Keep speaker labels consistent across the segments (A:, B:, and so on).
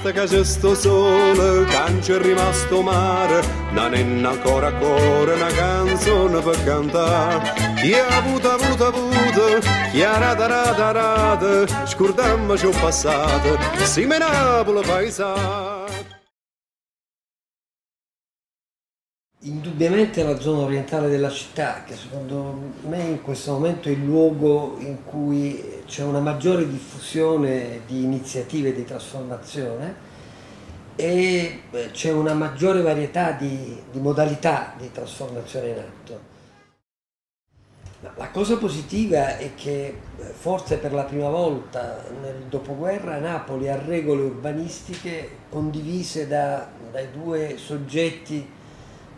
A: Basta che c'è sto sole, che è rimasto mare, non è ancora ancora una canzone per cantare. Chi ha avuto, avuto, avuto, chi ha rata, rata, rata, scordammoci un passato, si menapolo paesato.
B: Indubbiamente la zona orientale della città, che secondo me in questo momento è il luogo in cui c'è una maggiore diffusione di iniziative di trasformazione e eh, c'è una maggiore varietà di, di modalità di trasformazione in atto. La cosa positiva è che eh, forse per la prima volta nel dopoguerra Napoli ha regole urbanistiche condivise da, dai due soggetti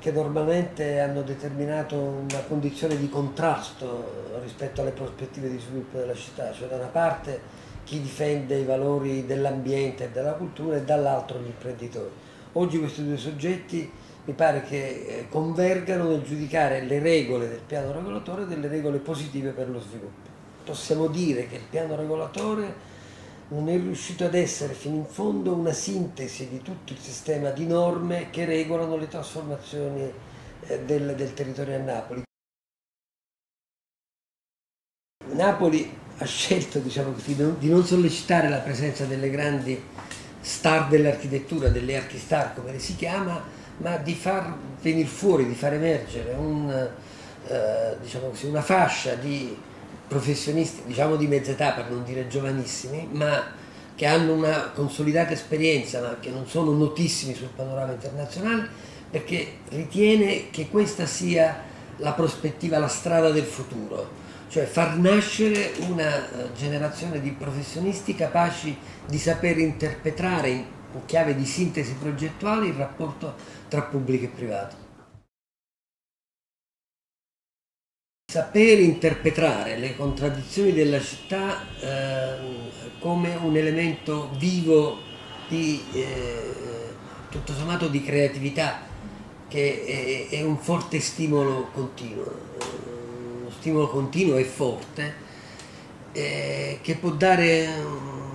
B: che normalmente hanno determinato una condizione di contrasto rispetto alle prospettive di sviluppo della città, cioè da una parte chi difende i valori dell'ambiente e della cultura e dall'altro gli imprenditori. Oggi questi due soggetti mi pare che eh, convergano nel giudicare le regole del piano regolatore delle regole positive per lo sviluppo. Possiamo dire che il piano regolatore non è riuscito ad essere fino in fondo una sintesi di tutto il sistema di norme che regolano le trasformazioni eh, del, del territorio a Napoli. Napoli ha scelto diciamo così, di non sollecitare la presenza delle grandi star dell'architettura, delle archistar come le si chiama, ma di far venire fuori, di far emergere un, eh, diciamo così, una fascia di professionisti, diciamo di mezza età per non dire giovanissimi, ma che hanno una consolidata esperienza, ma che non sono notissimi sul panorama internazionale, perché ritiene che questa sia la prospettiva, la strada del futuro, cioè far nascere una eh, generazione di professionisti capaci di saper interpretare in chiave di sintesi progettuale il rapporto tra pubblico e privato. Saper interpretare le contraddizioni della città eh, come un elemento vivo di, eh, tutto sommato di creatività, che è, è, un forte stimolo continuo, uno stimolo continuo e forte, eh, che può dare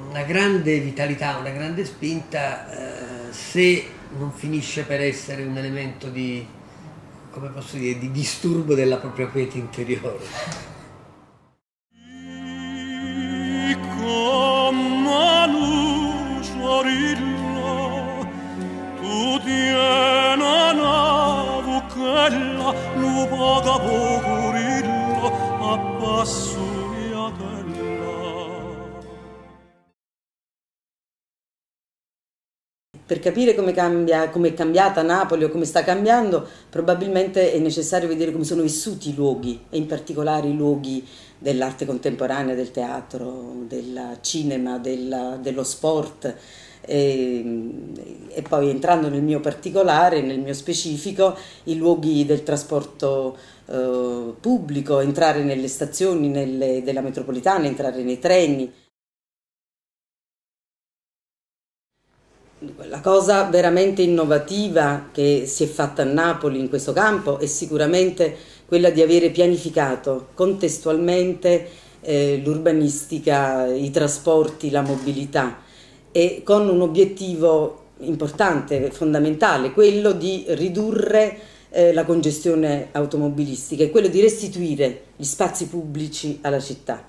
B: una grande vitalità, una grande spinta eh, se non finisce per essere un elemento di come posso dire, di disturbo della propria quiete interiore.
C: Lupa da pocorilla a passo
D: per capire come, cambia, come è cambiata Napoli o come sta cambiando, probabilmente è necessario vedere come sono vissuti i luoghi, e in particolare i luoghi dell'arte contemporanea, del teatro, del cinema, del, dello sport. E, e, poi entrando nel mio particolare, nel mio specifico, i luoghi del trasporto eh, pubblico, entrare nelle stazioni nelle, della metropolitana, entrare nei treni. La cosa veramente innovativa che si è fatta a Napoli in questo campo è sicuramente quella di avere pianificato contestualmente eh, l'urbanistica, i trasporti, la mobilità e con un obiettivo importante, fondamentale, quello di ridurre eh, la congestione automobilistica e quello di restituire gli spazi pubblici alla città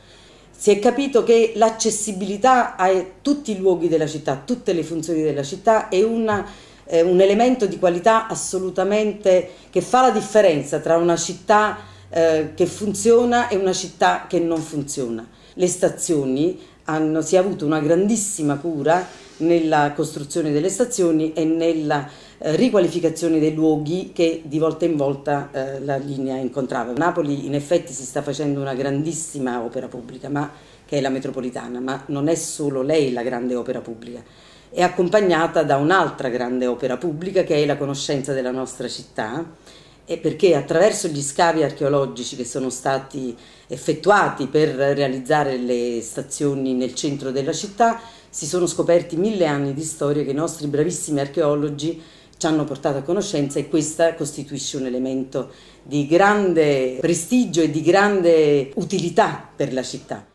D: si è capito che l'accessibilità a tutti i luoghi della città, tutte le funzioni della città è una, un elemento di qualità assolutamente che fa la differenza tra una città eh, che funziona e una città che non funziona. Le stazioni hanno, si è avuto una grandissima cura nella costruzione delle stazioni e nella eh, riqualificazione dei luoghi che di volta in volta eh, la linea incontrava. Napoli in effetti si sta facendo una grandissima opera pubblica, ma, che è la metropolitana, ma non è solo lei la grande opera pubblica, è accompagnata da un'altra grande opera pubblica che è la conoscenza della nostra città e perché attraverso gli scavi archeologici che sono stati effettuati per realizzare le stazioni nel centro della città si sono scoperti mille anni di storia che i nostri bravissimi archeologi ci hanno portato a conoscenza e questa costituisce un elemento di grande prestigio e di grande utilità per la città.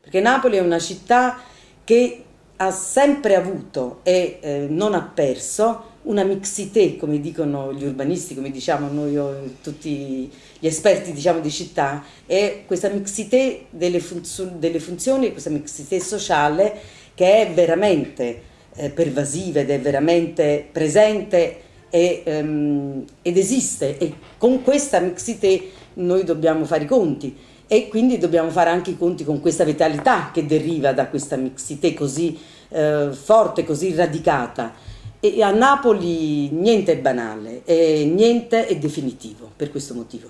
D: Perché Napoli è una città che ha sempre avuto e eh, non ha perso una mixité, come dicono gli urbanisti, come diciamo noi tutti gli esperti diciamo, di città, è questa mixité delle, funzio- delle funzioni, questa mixité sociale che è veramente eh, pervasiva ed è veramente presente e, um, ed esiste e con questa mixité noi dobbiamo fare i conti e quindi dobbiamo fare anche i conti con questa vitalità che deriva da questa mixité così eh, forte, così radicata. E a Napoli niente è banale e niente è definitivo per questo motivo.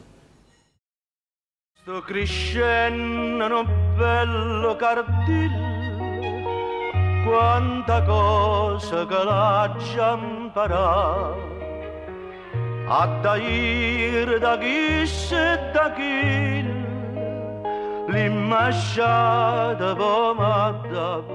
C: Sto crescendo bello cardillo, quanta cosa che l'ha imparato, a daire da chi e da chi, l'immagine pomata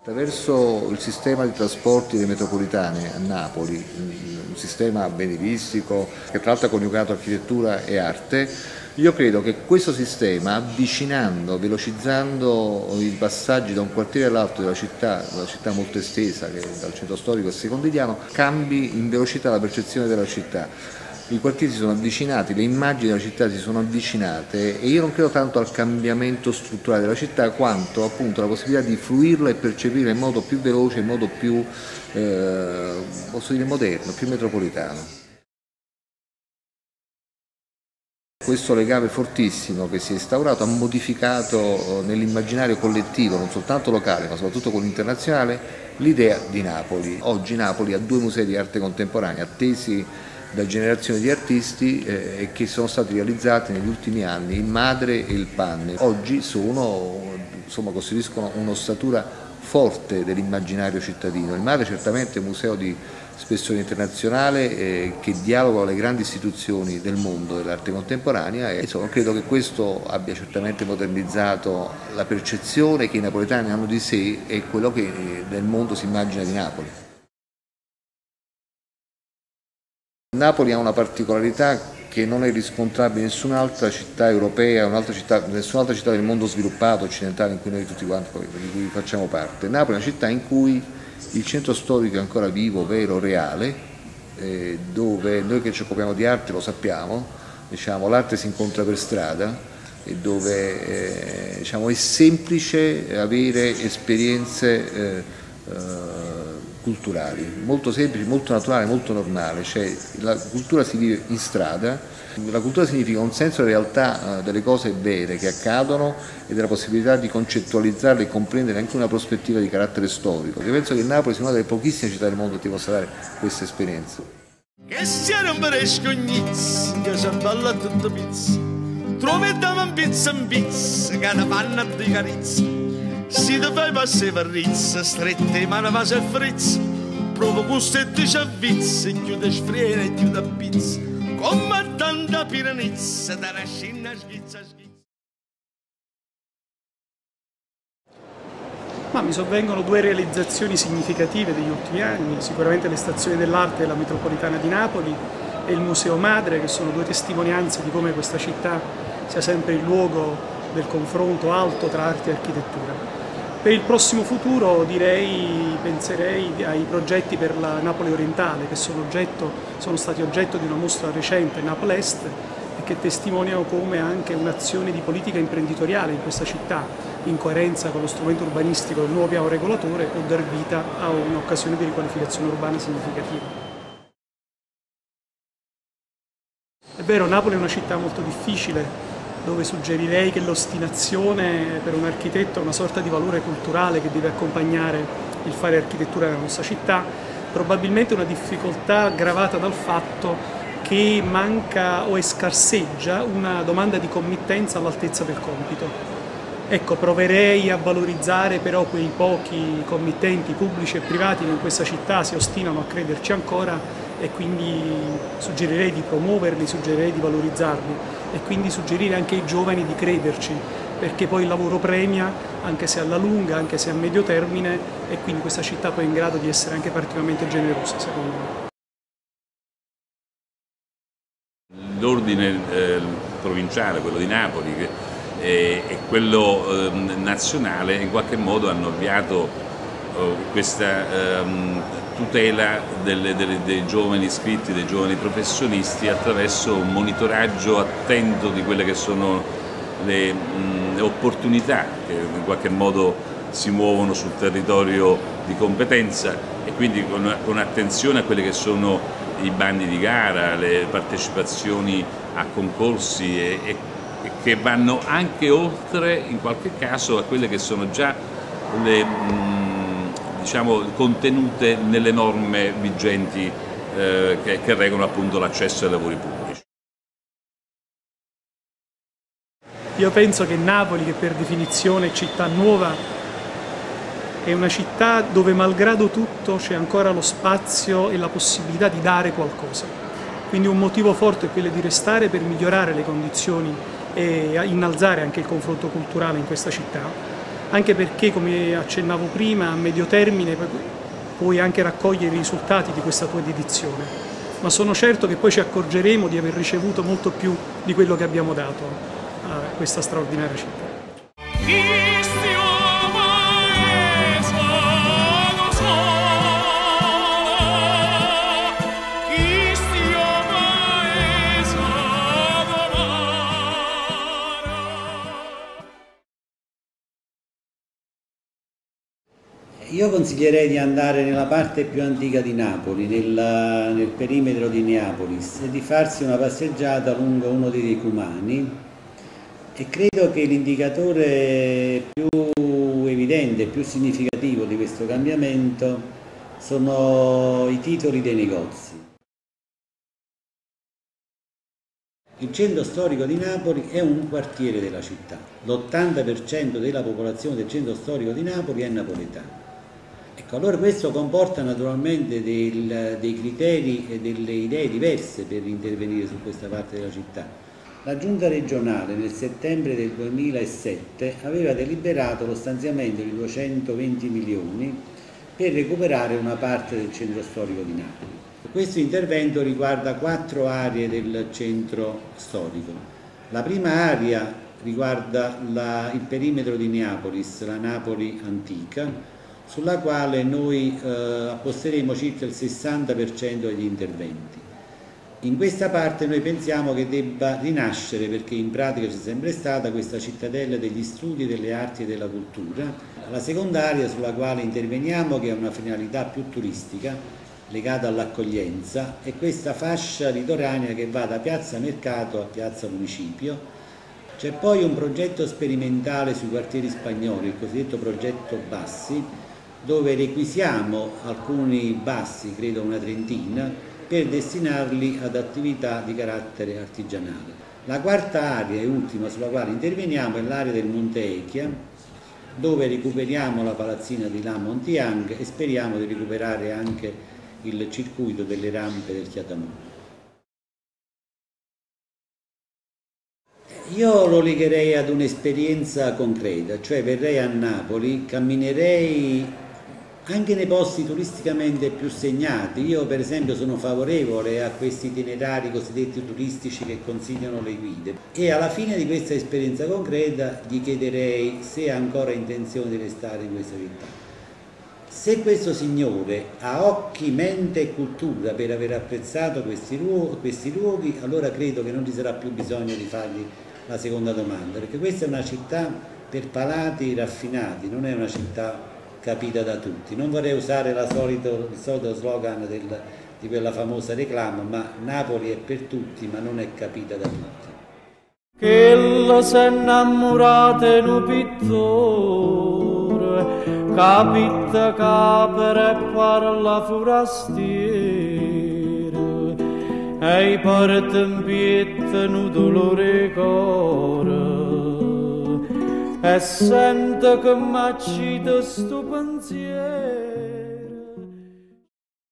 E: Attraverso il sistema di trasporti delle metropolitane a Napoli, un sistema benedistico che tra l'altro ha coniugato architettura e arte, io credo che questo sistema, avvicinando, velocizzando i passaggi da un quartiere all'altro della città, una città molto estesa, che dal centro storico al secondigliano, cambi in velocità la percezione della città i quartieri si sono avvicinati, le immagini della città si sono avvicinate e io non credo tanto al cambiamento strutturale della città quanto appunto alla possibilità di fruirla e percepirla in modo più veloce, in modo più, eh, dire, moderno, più metropolitano. Questo legame fortissimo che si è instaurato ha modificato eh, nell'immaginario collettivo, non soltanto locale ma soprattutto quello internazionale, l'idea di Napoli. Oggi Napoli ha due musei di arte contemporanea attesi da generazioni di artisti eh, che sono stati realizzati negli ultimi anni, il Madre e il Panne. Oggi sono, insomma, costituiscono un'ossatura forte dell'immaginario cittadino. Il Madre certamente è un museo di spessore internazionale eh, che dialoga con le grandi istituzioni del mondo dell'arte contemporanea e insomma, credo che questo abbia certamente modernizzato la percezione che i napoletani hanno di sé e quello che eh, nel mondo si immagina di Napoli. Napoli ha una particolarità che non è riscontrabile in nessun'altra città europea, città, nessun'altra città del mondo sviluppato, occidentale, in cui noi tutti quanti di cui facciamo parte. Napoli è una città in cui il centro storico è ancora vivo, vero, reale, eh, dove noi che ci occupiamo di arte lo sappiamo, diciamo, l'arte si incontra per strada e dove eh, diciamo, è semplice avere esperienze eh, eh culturali, molto semplici, molto naturali, molto normali, cioè la cultura si vive in strada, la cultura significa un senso di realtà eh, delle cose vere che accadono e della possibilità di concettualizzarle e comprendere anche una prospettiva di carattere storico. Io penso che Napoli sia una delle pochissime città del mondo che ti possa dare questa esperienza. Che sia non paresco niz, che si balla tutto pizza, troviamo un pizza in pizza, che ne fanno di carizza. Si te fai passare per rizza, strette mano va se frizza, provo gusto e ti c'avvizza, chiude sfriena e chiude pizza, come tanta piranizza, da una scina schizza schizza.
F: Ma mi sovvengono due realizzazioni significative degli ultimi anni, sicuramente le stazioni dell'arte della metropolitana di Napoli e il Museo Madre, che sono due testimonianze di come questa città sia sempre il luogo del confronto alto tra arte e architettura. Per il prossimo futuro direi, penserei ai progetti per la Napoli orientale che sono, oggetto, sono stati oggetto di una mostra recente Napoli Est e che testimoniano come anche un'azione di politica imprenditoriale in questa città, in coerenza con lo strumento urbanistico del nuovo piano regolatore, può dar vita a un'occasione di riqualificazione urbana significativa. È vero, Napoli è una città molto difficile, dove suggerirei che l'ostinazione per un architetto è una sorta di valore culturale che deve accompagnare il fare architettura nella nostra città, probabilmente una difficoltà aggravata dal fatto che manca o scarseggia una domanda di committenza all'altezza del compito. Ecco, proverei a valorizzare però quei pochi committenti pubblici e privati che in questa città si ostinano a crederci ancora e quindi suggerirei di promuoverli, suggerirei di valorizzarli e quindi suggerire anche ai giovani di crederci perché poi il lavoro premia anche se alla lunga, anche se a medio termine e quindi questa città poi è in grado di essere anche particolarmente generosa secondo me.
G: L'ordine eh, provinciale, quello di Napoli, che e, e quello eh, nazionale in qualche modo hanno avviato eh, questa ehm, tutela delle, delle, dei giovani iscritti, dei giovani professionisti attraverso un monitoraggio attento di quelle che sono le, mh, le opportunità che in qualche modo si muovono sul territorio di competenza e quindi con, con attenzione a quelli che sono i bandi di gara, le partecipazioni a concorsi e, e, e che vanno anche oltre in qualche caso a quelle che sono già le mh, diciamo, contenute nelle norme vigenti eh, che, che regolano appunto l'accesso ai lavori pubblici.
F: Io penso che Napoli, che per definizione è città nuova, è una città dove malgrado tutto c'è ancora lo spazio e la possibilità di dare qualcosa. Quindi un motivo forte è quello di restare per migliorare le condizioni e innalzare anche il confronto culturale in questa città, anche perché, come accennavo prima, a medio termine puoi anche raccogliere i risultati di questa tua dedizione, ma sono certo che poi ci accorgeremo di aver ricevuto molto più di quello che abbiamo dato a questa straordinaria città.
H: Io consiglierei di andare nella parte più antica di Napoli, nel, nel perimetro di Neapolis, e di farsi una passeggiata lungo uno dei decumani e credo che l'indicatore più evidente, più significativo di questo cambiamento sono i titoli dei negozi. Il centro storico di Napoli è un quartiere della città, l'80% della popolazione del centro storico di Napoli è napoletana. Ecco, allora questo comporta naturalmente del, dei criteri e delle idee diverse per intervenire su questa parte della città. La giunta regionale nel settembre del 2007 aveva deliberato lo stanziamento di 220 milioni per recuperare una parte del centro storico di Napoli. Questo intervento riguarda quattro aree del centro storico. La prima area riguarda la, il perimetro di Neapolis, la Napoli antica, sulla quale noi eh, apposteremo circa il 60% degli interventi. In questa parte noi pensiamo che debba rinascere, perché in pratica c'è sempre stata, questa cittadella degli studi, delle arti e della cultura. La seconda area sulla quale interveniamo, che ha una finalità più turistica, legata all'accoglienza, è questa fascia litoranea che va da Piazza Mercato a Piazza Municipio. C'è poi un progetto sperimentale sui quartieri spagnoli, il cosiddetto progetto Bassi, dove requisiamo alcuni bassi, credo una trentina, per destinarli ad attività di carattere artigianale. La quarta area e ultima sulla quale interveniamo è l'area del Monte Echia, dove recuperiamo la palazzina di La Montiang e speriamo di recuperare anche il circuito delle rampe del Chiatamone. Io lo legherei ad un'esperienza concreta, cioè verrei a Napoli, camminerei anche nei posti turisticamente più segnati. Io per esempio sono favorevole a questi itinerari cosiddetti turistici che consigliano le guide e alla fine di questa esperienza concreta gli chiederei se ha ancora intenzione di restare in questa città. Se questo signore ha occhi, mente e cultura per aver apprezzato questi luoghi, questi luoghi, allora credo che non ci sarà più bisogno di fargli la seconda domanda, perché questa è una città per palati raffinati, non è una città capita da tutti. Non vorrei usare solito, il solito slogan del, di quella famosa reclama, ma Napoli è per tutti, ma non è capita da tutti.
C: Che la si è innamorata in un pittore, capita capere e parla forastiere, e porta in pietta un dolore cuore e sento che m'accide sto pensiero.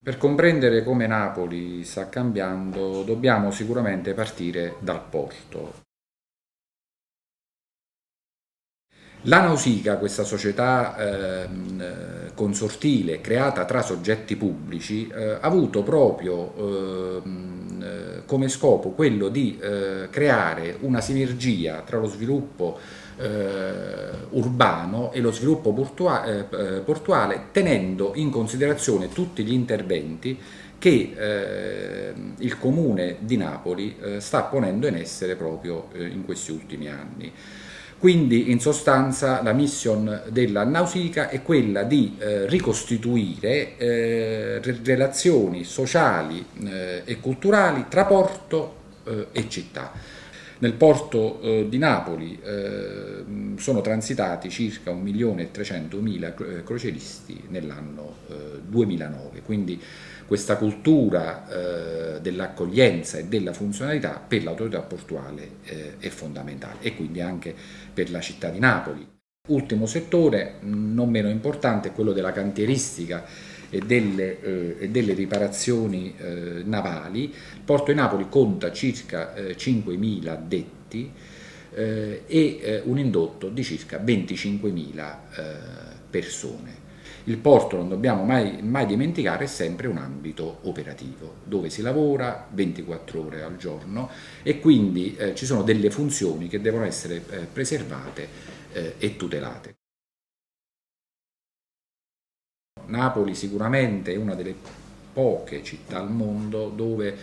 I: Per comprendere come Napoli sta cambiando dobbiamo sicuramente partire dal porto. La Nausicaa, questa società eh, consortile creata tra soggetti pubblici, eh, ha avuto proprio eh, eh, come scopo quello di eh, creare una sinergia tra lo sviluppo urbano e lo sviluppo portua- eh, portuale tenendo in considerazione tutti gli interventi che eh, il comune di Napoli eh, sta ponendo in essere proprio eh, in questi ultimi anni. Quindi in sostanza la mission della Nausicaa è quella di eh, ricostituire eh, relazioni sociali eh, e culturali tra porto e città. Nel porto eh, di Napoli eh, sono transitati circa 1.300.000 croceristi nell'anno eh, 2009, quindi questa cultura eh, dell'accoglienza e della funzionalità per l'autorità portuale eh, è fondamentale e quindi anche per la città di Napoli. Ultimo settore, non meno importante, è quello della cantieristica e delle, eh, e delle riparazioni eh, navali. Il porto di Napoli conta circa eh, 5.000 addetti eh, e un indotto di circa 25.000 persone. Il porto, non dobbiamo mai, mai, dimenticare, è sempre un ambito operativo, dove si lavora 24 ore al giorno e quindi eh, ci sono delle funzioni che devono essere eh, preservate eh, e tutelate. Napoli sicuramente è una delle poche città al mondo dove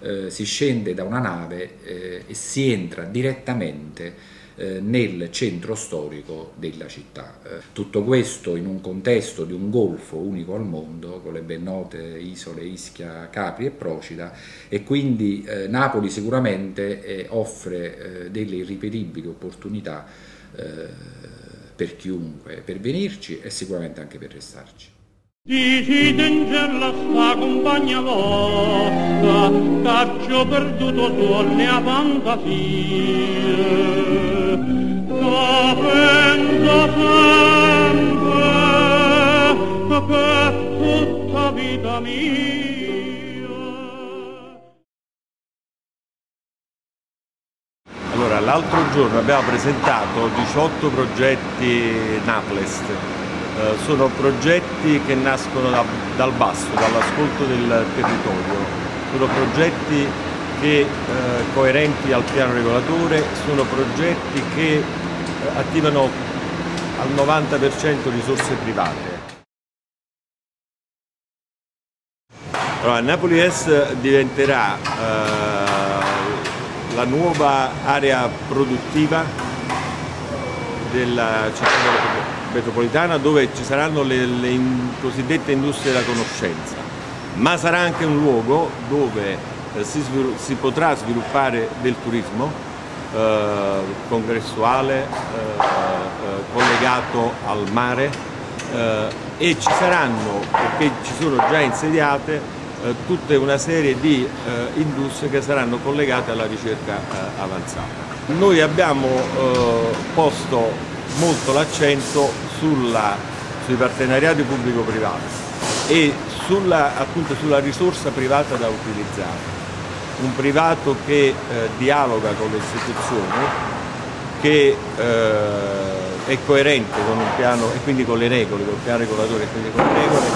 I: eh, si scende da una nave eh, e si entra direttamente eh, nel centro storico della città. Eh, tutto questo in un contesto di un golfo unico al mondo, con le ben note isole Ischia, Capri e Procida, e quindi eh, Napoli sicuramente offre delle irripetibili opportunità per chiunque per venirci e sicuramente anche per restarci.
C: Dici d'angella sta compagna vostra, caccio perduto sulle a fantasia
J: allora, l'altro giorno abbiamo presentato 18 progetti Naplest. Eh, sono progetti che nascono da, dal basso, dall'ascolto del territorio. Sono progetti che, eh, coerenti al piano regolatore, sono progetti che eh, attivano al 90% risorse private. Allora, Napoli Est diventerà eh, la nuova area produttiva della città metropolitana dove ci saranno le, le in, cosiddette industrie della conoscenza, ma sarà anche un luogo dove eh, si, si, potrà sviluppare del turismo eh, congressuale eh, eh collegato al mare eh, e ci saranno, perché ci sono già insediate, tutta una serie di industrie che saranno collegate alla ricerca avanzata. Noi abbiamo posto molto l'accento sui partenariati pubblico-privati e sulla, appunto, sulla risorsa privata da utilizzare un privato che eh, dialoga con le istituzioni, che eh, è coerente con un piano e quindi con le regole, con il piano regolatore e quindi con le regole,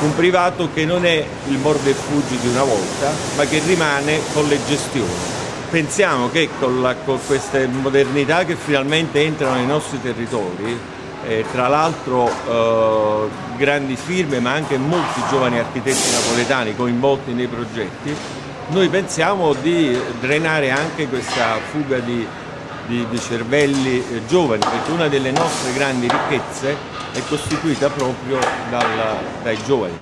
J: un privato che non è il morde e fuggi di una volta, ma che rimane con le gestioni. Pensiamo che con, la, con queste modernità che finalmente entrano nei nostri territori, eh, tra l'altro eh, grandi firme ma anche molti giovani architetti napoletani coinvolti nei progetti, noi pensiamo di drenare anche questa fuga di, di, di cervelli eh, giovani, perché una delle nostre grandi ricchezze è costituita proprio dal, dai giovani.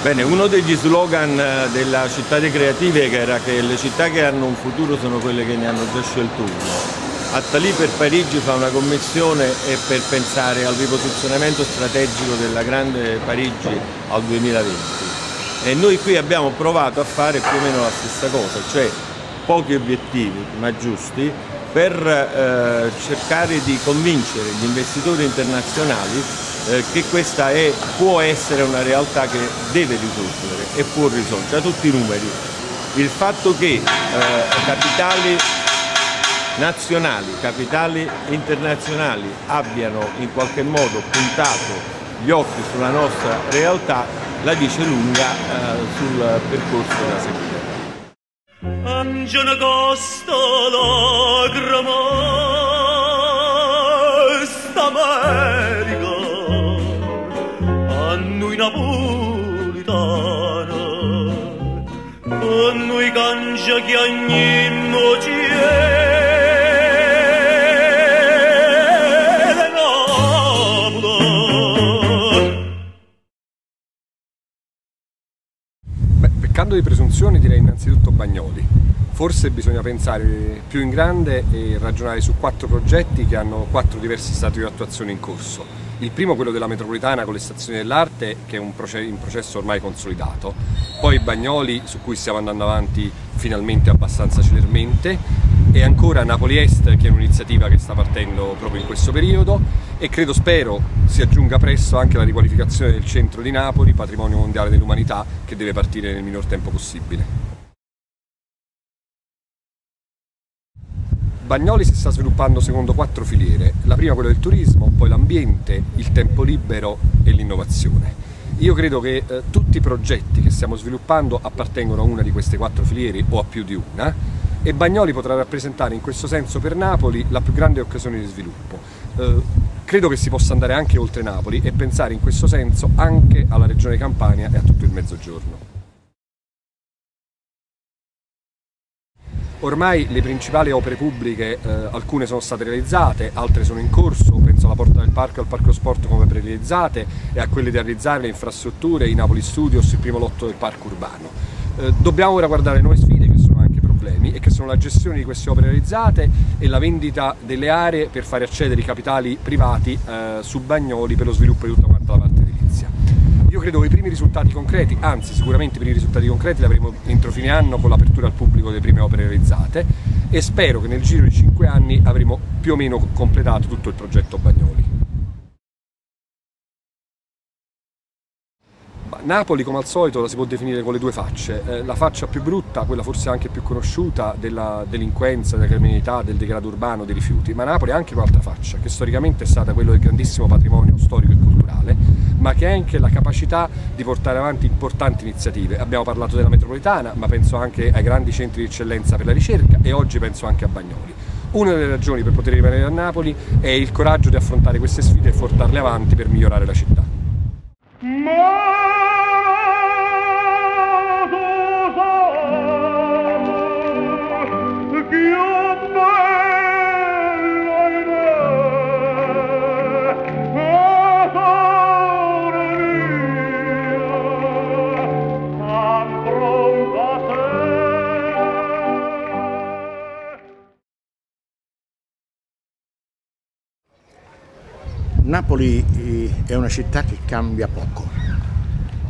J: Bene, uno degli slogan eh, della città dei creative era che le città che hanno un futuro sono quelle che ne hanno già scelto uno. Attalì per Parigi fa una commissione e per pensare al riposizionamento strategico della grande Parigi al 2020. E noi qui abbiamo provato a fare più o meno la stessa cosa, cioè pochi obiettivi ma giusti per eh, cercare di convincere gli investitori internazionali eh, che questa è, può essere una realtà che deve risolvere e può risolvere, a tutti i numeri. Il fatto che eh, capitali nazionali, capitali internazionali abbiano in qualche modo puntato gli occhi sulla nostra realtà la dice lunga eh, sul percorso da seguire.
C: Angelo costa lagrima sta America a noi napolitana a noi cangia che ogni noce
K: Peccando di presunzione direi innanzitutto Bagnoli. Forse bisogna pensare più in grande e ragionare su quattro progetti che hanno quattro diversi stati di attuazione in corso. Il primo quello della metropolitana con le stazioni dell'arte che è un processo ormai consolidato, poi Bagnoli su cui stiamo andando avanti finalmente abbastanza celermente e ancora Napoli Est che è un'iniziativa che sta partendo proprio in questo periodo e credo, spero, si aggiunga presto anche la riqualificazione del centro di Napoli, patrimonio mondiale dell'umanità, che deve partire nel minor tempo possibile. Bagnoli si sta sviluppando secondo quattro filiere, la prima quella del turismo, poi l'ambiente, il tempo libero e l'innovazione. Io credo che eh, tutti i progetti che stiamo sviluppando appartengono a una di queste quattro filiere o a più di una e Bagnoli potrà rappresentare in questo senso per Napoli la più grande occasione di sviluppo. Eh, credo che si possa andare anche oltre Napoli e pensare in questo senso anche alla regione Campania e a tutto il Mezzogiorno. Ormai le principali opere pubbliche, eh, alcune sono state realizzate, altre sono in corso, penso alla Porta del Parco e al Parco Sport come prerealizzate e a quelle di realizzare le infrastrutture, i Napoli Studios, il primo lotto del parco urbano. Eh, dobbiamo ora guardare nuove sfide che sono anche problemi e che sono la gestione di queste opere realizzate e la vendita delle aree per fare accedere i capitali privati eh, su Bagnoli per lo sviluppo di tutta quanta la parte. Io credo che i primi risultati concreti, anzi sicuramente i primi risultati concreti li avremo entro fine anno con l'apertura al pubblico delle prime opere realizzate e spero che nel giro di 5 anni avremo più o meno completato tutto il progetto Bagnoli. Napoli come al solito la si può definire con le due facce, eh, la faccia più brutta, quella forse anche più conosciuta della delinquenza, della criminalità, del degrado urbano, dei rifiuti, ma Napoli ha anche un'altra faccia che storicamente è stata quella del grandissimo patrimonio storico e culturale, ma che ha anche la capacità di portare avanti importanti iniziative. Abbiamo parlato della metropolitana, ma penso anche ai grandi centri di eccellenza per la ricerca e oggi penso anche a Bagnoli. Una delle ragioni per poter rimanere a Napoli è il coraggio di affrontare queste sfide e portarle avanti per migliorare la città.
L: Napoli eh, è una città che cambia poco,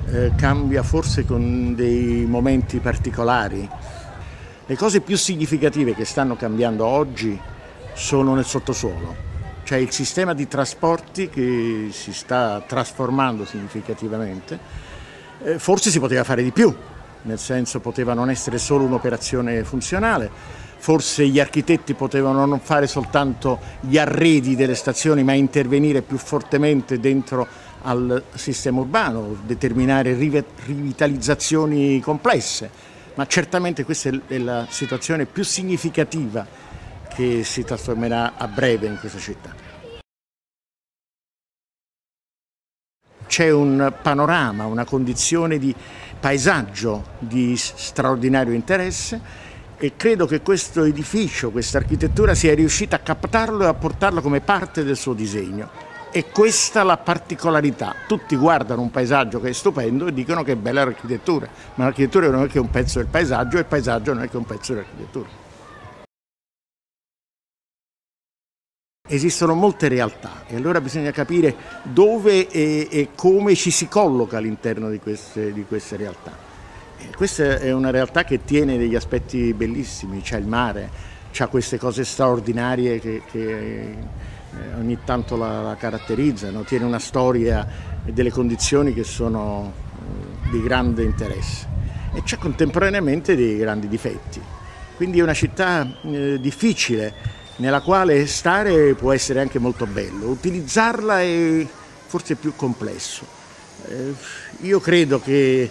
L: eh, cambia forse con dei momenti particolari. Le cose più significative che stanno cambiando oggi sono nel sottosuolo, cioè il sistema di trasporti che si sta trasformando significativamente. Eh, forse si poteva fare di più, nel senso poteva non essere solo un'operazione funzionale, forse gli architetti potevano non fare soltanto gli arredi delle stazioni ma intervenire più fortemente dentro al sistema urbano, determinare rivitalizzazioni complesse, ma certamente questa è la situazione più significativa che si trasformerà a breve in questa città. C'è un panorama, una condizione di paesaggio di straordinario interesse e credo che questo edificio, questa architettura sia riuscita a captarlo e a portarlo come parte del suo disegno. E questa la particolarità. Tutti guardano un paesaggio che è stupendo e dicono che è bella l'architettura, ma l'architettura non è che un pezzo del paesaggio e il paesaggio non è che un pezzo dell'architettura. Esistono molte realtà e allora bisogna capire dove e, e come ci si colloca all'interno di di queste realtà. Questa è una realtà che tiene degli aspetti bellissimi, c'è il mare, c'ha queste cose straordinarie che, che eh, ogni tanto la, la, caratterizzano, tiene una storia e delle condizioni che sono eh, di grande interesse. E c'ha contemporaneamente dei grandi difetti. Quindi è una città eh, difficile nella quale stare può essere anche molto bello, utilizzarla è forse più complesso. Eh, io credo che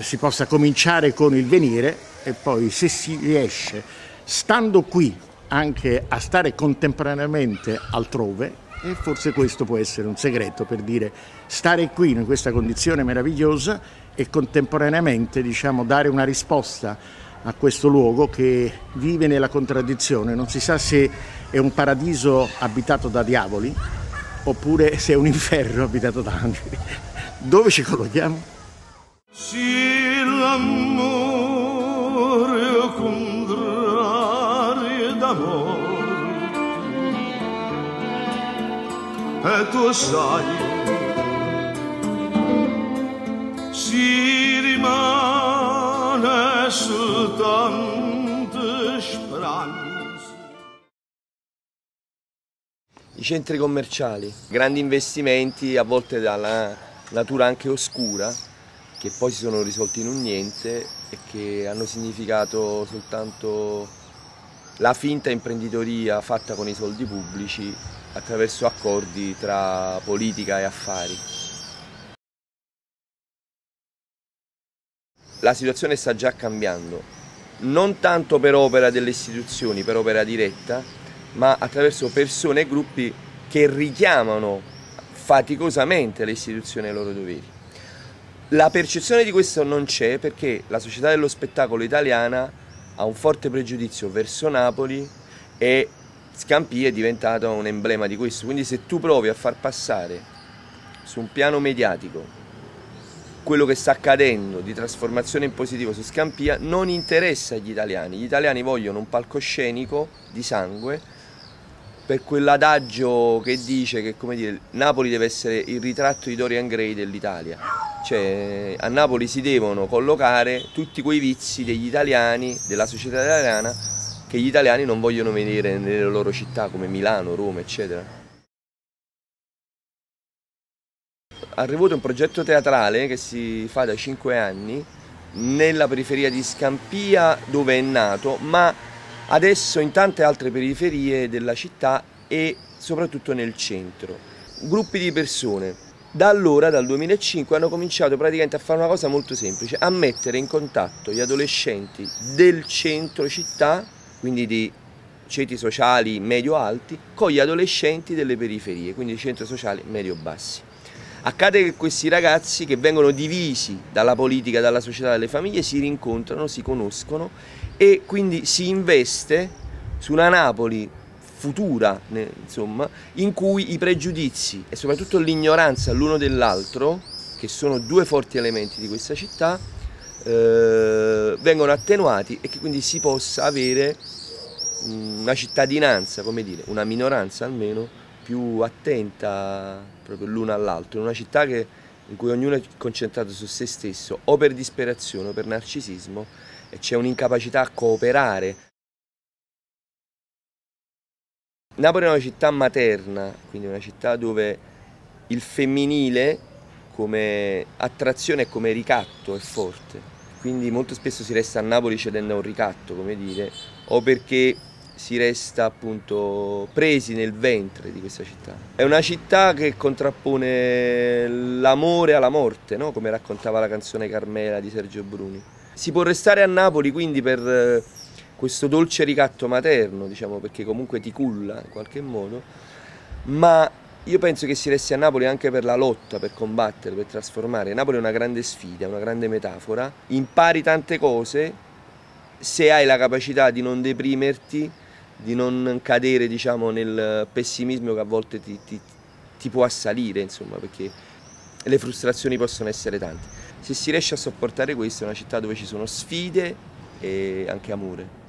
L: si possa cominciare con il venire e poi se si riesce, stando qui, anche a stare contemporaneamente altrove, e forse questo può essere un segreto per dire stare qui in questa condizione meravigliosa e contemporaneamente diciamo, dare una risposta a questo luogo che vive nella contraddizione. Non si sa se è un paradiso abitato da diavoli oppure se è un inferno abitato da angeli. Dove ci collochiamo?
M: Si l'amore contrario d'amore e tu sai. Si rimane soltanto speranza.
N: I centri commerciali, grandi investimenti a volte dalla natura anche oscura che poi si sono risolti in un niente e che hanno significato soltanto la finta imprenditoria fatta con i soldi pubblici attraverso accordi tra politica e affari. La situazione sta già cambiando, non tanto per opera delle istituzioni, per opera diretta, ma attraverso persone e gruppi che richiamano faticosamente le istituzioni ai loro doveri. La percezione di questo non c'è perché la società dello spettacolo italiana ha un forte pregiudizio verso Napoli e Scampi è diventato un emblema di questo. Quindi se tu provi a far passare su un piano mediatico quello che sta accadendo di trasformazione in positivo su Scampia non interessa agli italiani. Gli italiani vogliono un palcoscenico di sangue per quell'adagio che dice che dire, Napoli deve essere il ritratto di Dorian Gray dell'Italia. Cioè a Napoli si devono collocare tutti quei vizi degli italiani, della società italiana, che gli italiani non vogliono vedere nelle loro città come Milano, Roma, eccetera. Arrivato un progetto teatrale che si fa da cinque anni nella periferia di Scampia dove è nato, ma adesso in tante altre periferie della città e soprattutto nel centro. Gruppi di persone. Da allora, dal 2005, hanno cominciato praticamente a fare una cosa molto semplice, a mettere in contatto gli adolescenti del centro città, quindi di ceti sociali medio-alti, con gli adolescenti delle periferie, quindi centri sociali medio-bassi. Accade che questi ragazzi che vengono divisi dalla politica, dalla società, dalle famiglie, si rincontrano, si conoscono e quindi si investe su una Napoli futura, insomma, in cui i pregiudizi e soprattutto l'ignoranza l'uno dell'altro, che sono due forti elementi di questa città, eh, vengono attenuati e che quindi si possa avere una cittadinanza, come dire, una minoranza almeno più attenta proprio l'una all'altro, in una città che, in cui ognuno è concentrato su se stesso, o per disperazione o per narcisismo, c'è un'incapacità a cooperare. Napoli è una città materna, quindi una città dove il femminile come attrazione e come ricatto è forte, quindi molto spesso si resta a Napoli cedendo a un ricatto, come dire, o perché si resta appunto presi nel ventre di questa città. È una città che contrappone l'amore alla morte, no? come raccontava la canzone Carmela di Sergio Bruni. Si può restare a Napoli quindi per eh, questo dolce ricatto materno, diciamo, perché comunque ti culla in qualche modo, ma io penso che si resti a Napoli anche per la lotta, per combattere, per trasformare. Napoli è una grande sfida, una grande metafora, impari tante cose se hai la capacità di non deprimerti, di non cadere diciamo, nel pessimismo che a volte ti, ti, ti può assalire, insomma, perché le frustrazioni possono essere tante. Se si riesce a sopportare questo è una città dove ci sono sfide e anche amore.